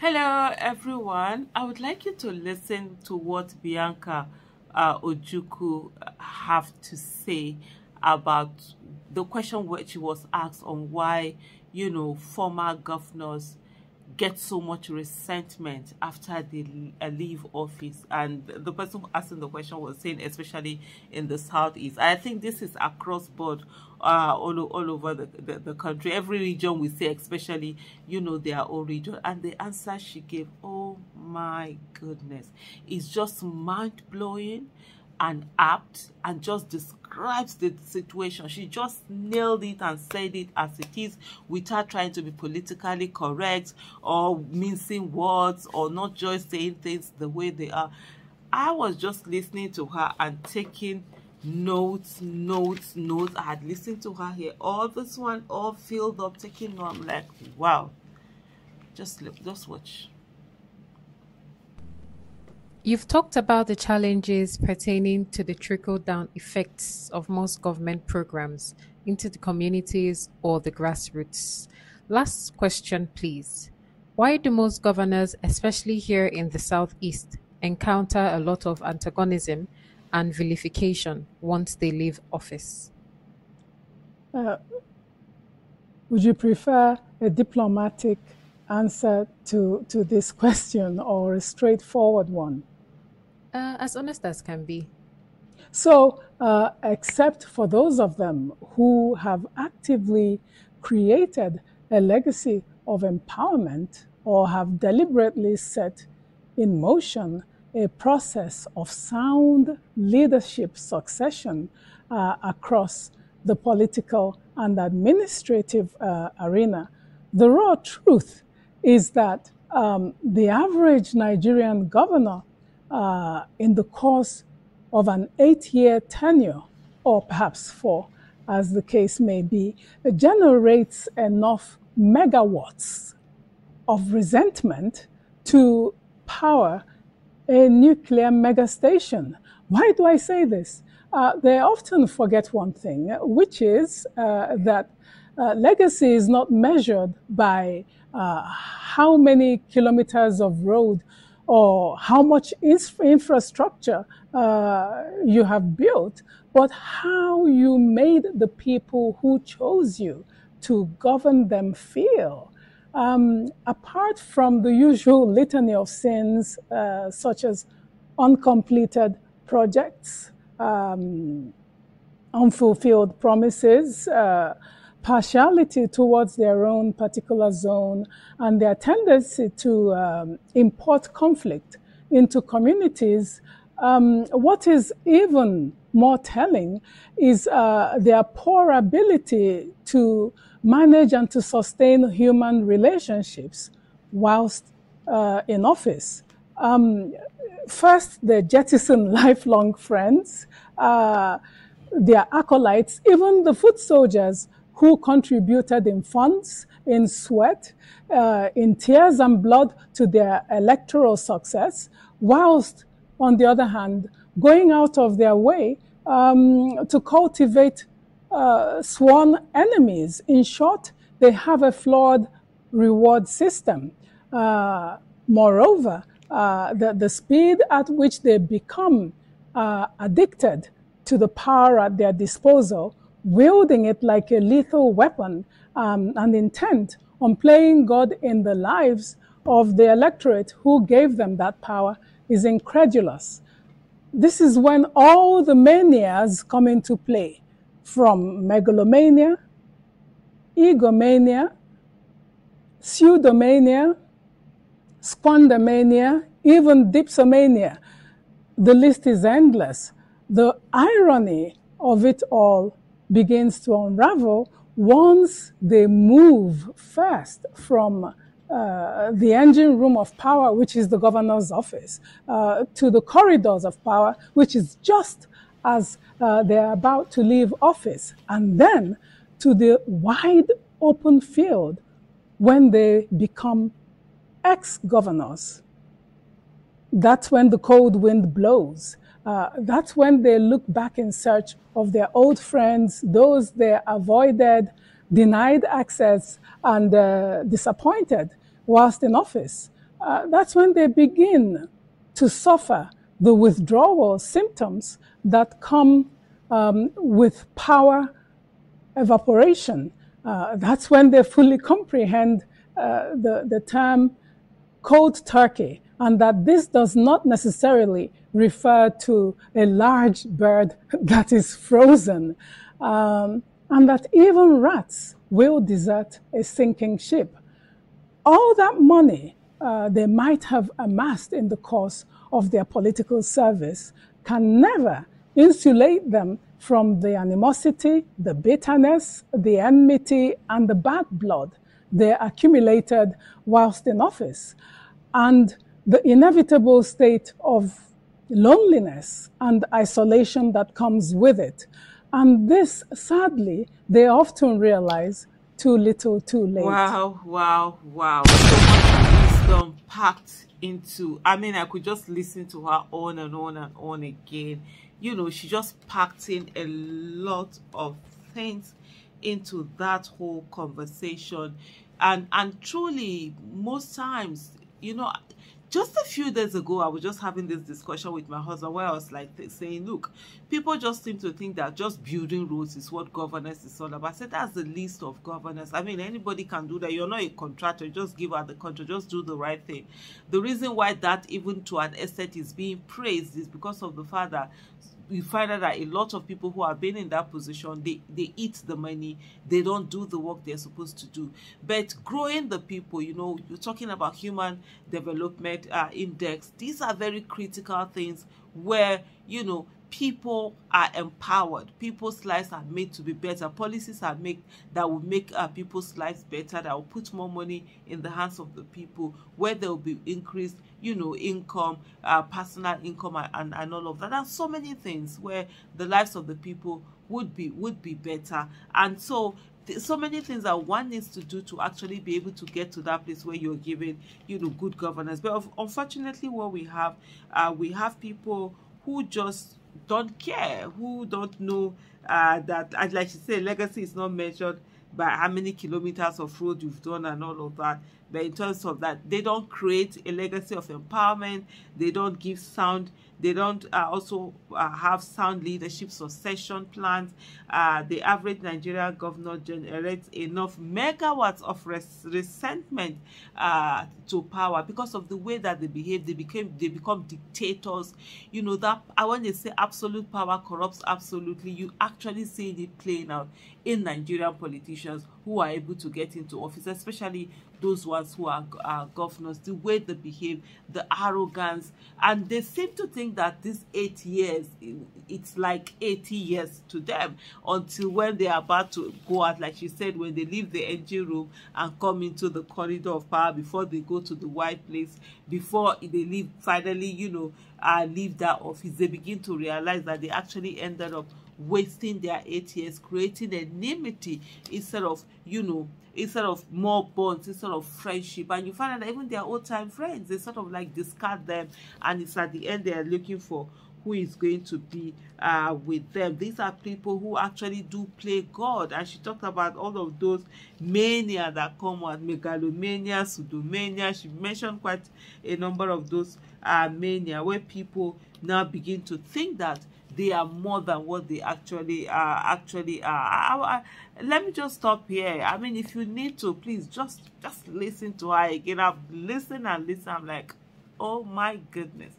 Hello, everyone. I would like you to listen to what Bianca uh, Ojukwu have to say about the question which was asked on why, you know, former governors get so much resentment after they uh, leave office. And the person asking the question was saying especially in the southeast. I think this is across board uh, all, all over the, the, the country. Every region we say especially you know their own region. And the answer she gave oh my goodness. It's just mind-blowing and apt and just describes the situation. She just nailed it and said it as it is without trying to be politically correct or mincing words or not just saying things the way they are. I was just listening to her and taking notes, notes, notes. I had listened to her here. All this one, all filled up, taking notes. I'm like, wow. Just, just watch. You've talked about the challenges pertaining to the trickle down effects of most government programs into the communities or the grassroots. Last question, please. Why do most governors, especially here in the Southeast, encounter a lot of antagonism and vilification once they leave office? Uh, would you prefer a diplomatic answer to, to this question or a straightforward one? Uh, as honest as can be. So, uh, except for those of them who have actively created a legacy of empowerment or have deliberately set in motion a process of sound leadership succession uh, across the political and administrative uh, arena, the raw truth is that um, the average Nigerian governor uh, in the course of an eight year tenure, or perhaps four, as the case may be, generates enough megawatts of resentment to power a nuclear megastation. Why do I say this? Uh, they often forget one thing, which is uh, that uh, legacy is not measured by uh, how many kilometers of road or how much infrastructure uh, you have built, but how you made the people who chose you to govern them feel. Um, apart from the usual litany of sins, uh, such as uncompleted projects, um, unfulfilled promises, uh, partiality towards their own particular zone and their tendency to um, import conflict into communities. Um, what is even more telling is uh, their poor ability to manage and to sustain human relationships whilst uh, in office. Um, first, they jettison lifelong friends, uh, their acolytes, even the foot soldiers who contributed in funds, in sweat, uh, in tears and blood to their electoral success, whilst, on the other hand, going out of their way um, to cultivate uh, sworn enemies. In short, they have a flawed reward system. Uh, moreover, uh, the, the speed at which they become uh, addicted to the power at their disposal wielding it like a lethal weapon um, and intent on playing God in the lives of the electorate who gave them that power is incredulous. This is when all the manias come into play from megalomania, egomania, pseudomania, squandermania, even dipsomania. The list is endless. The irony of it all begins to unravel once they move first from uh, the engine room of power, which is the governor's office, uh, to the corridors of power, which is just as uh, they're about to leave office, and then to the wide open field when they become ex governors. That's when the cold wind blows uh, that's when they look back in search of their old friends, those they avoided, denied access, and uh, disappointed whilst in office. uh, that's when they begin to suffer the withdrawal symptoms that come um, with power evaporation. Uh, that's when they fully comprehend uh, the, the term cold turkey, and that this does not necessarily refer to a large bird that is frozen, um, and that even rats will desert a sinking ship. All that money uh, they might have amassed in the course of their political service can never insulate them from the animosity, the bitterness, the enmity, and the bad blood they accumulated whilst in office, and the inevitable state of loneliness and isolation that comes with it. And this, sadly, they often realize too little, too late. Wow, wow, wow. Wisdom packed into. I mean, I could just listen to her on and on and on again. You know, she just packed in a lot of things into that whole conversation. And and truly, most times, you know, just a few days ago, I was just having this discussion with my husband where I was like saying, look, people just seem to think that just building roads is what governance is all about. I said, that's the least of governance. I mean, anybody can do that. You're not a contractor. Just give out the contract. Just do the right thing. The reason why that even to an extent is being praised is because of the fact that you find out that a lot of people who have been in that position they they eat the money they don't do the work they're supposed to do. But growing the people you know you're talking about human development uh, index these are very critical things where you know people are empowered. People's lives are made to be better. Policies are made that will make uh, people's lives better that will put more money in the hands of the people where there will be increased you know income uh, personal income and, and all of that. And so many things where the lives of the people would be would be better. And so so many things that one needs to do to actually be able to get to that place where you're given you know good governance. But unfortunately what we have uh, we have people who just don't care, who don't know uh, that, like you say, legacy is not measured by how many kilometers of road you've done and all of that. But in terms of that, they don't create a legacy of empowerment. They don't give sound they don't uh, also uh, have sound leadership succession plans. Uh, the average Nigerian governor generates enough megawatts of res resentment uh, to power because of the way that they behave. They became they become dictators. You know that I want to say absolute power corrupts absolutely. You actually see it playing out in Nigerian politicians who are able to get into office, especially those ones who are, governors, the way they behave, the arrogance, and they seem to think that this eight years, it's like 80 years to them until when they are about to go out, like she said, when they leave the engine room and come into the corridor of power before they go to the White Place, before they leave, finally, you know, uh, leave that office, they begin to realize that they actually ended up wasting their eight years creating enmity instead of you know instead of more bonds instead of friendship and you find out that even their old time friends they sort of like discard them and it's at the end they are looking for who is going to be uh, with them. These are people who actually do play God. And she talked about all of those mania that come with megalomania, pseudomania. She mentioned quite a number of those uh, mania where people now begin to think that they are more than what they actually are actually are. I, I, let me just stop here. I mean if you need to please just just listen to her again. I've listened and listened. I'm like oh my goodness.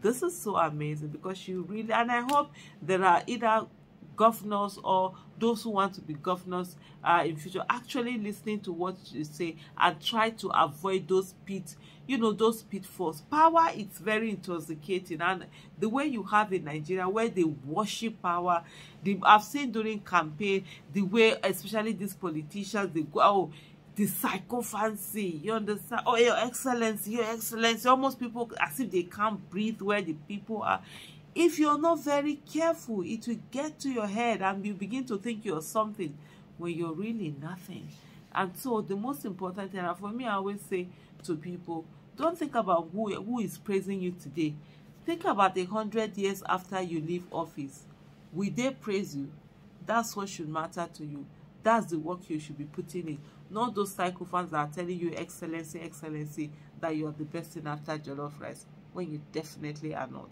This is so amazing because you really and i hope there are either governors or those who want to be governors uh, in future actually listening to what you say and try to avoid those pit you know those pitfalls. Power is very intoxicating and the way you have in nigeria where they worship power the, i've seen during campaign the way especially these politicians they go oh the sycophancy you understand? Oh your excellency your excellency. Almost people as if they can't breathe where the people are if you're not very careful it will get to your head and you begin to think you're something when you're really nothing and so the most important thing and for me i always say to people don't think about who, who is praising you today. Think about a hundred years after you leave office. Will they praise you? That's what should matter to you. That's the work you should be putting in. Not those sycophants that are telling you excellency, excellency. that you are the best thing after jollof rice when you definitely are not.